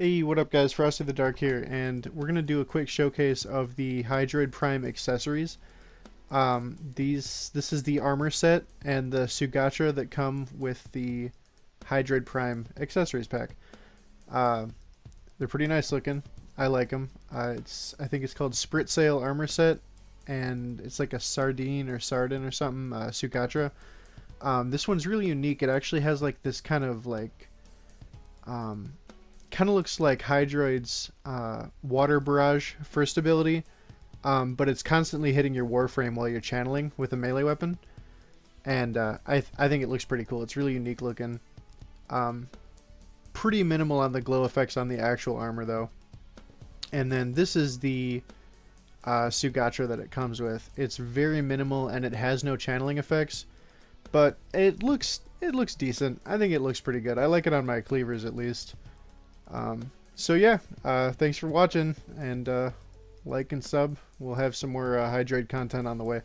Hey, what up guys, Frosty the Dark here, and we're going to do a quick showcase of the Hydroid Prime accessories. Um, these, This is the armor set and the Sugatra that come with the Hydroid Prime accessories pack. Uh, they're pretty nice looking. I like them. Uh, it's I think it's called Sprit Sail armor set, and it's like a sardine or sardin or something, uh, Sugatra. Um, this one's really unique. It actually has like this kind of like um, kind of looks like Hydroid's uh, Water Barrage first ability, um, but it's constantly hitting your Warframe while you're channeling with a melee weapon. And uh, I, th I think it looks pretty cool. It's really unique looking. Um, pretty minimal on the glow effects on the actual armor, though. And then this is the uh, Sugatra that it comes with. It's very minimal and it has no channeling effects, but it looks it looks decent. I think it looks pretty good. I like it on my cleavers at least. Um, so yeah, uh, thanks for watching, and uh, like and sub. We'll have some more uh, Hydroid content on the way.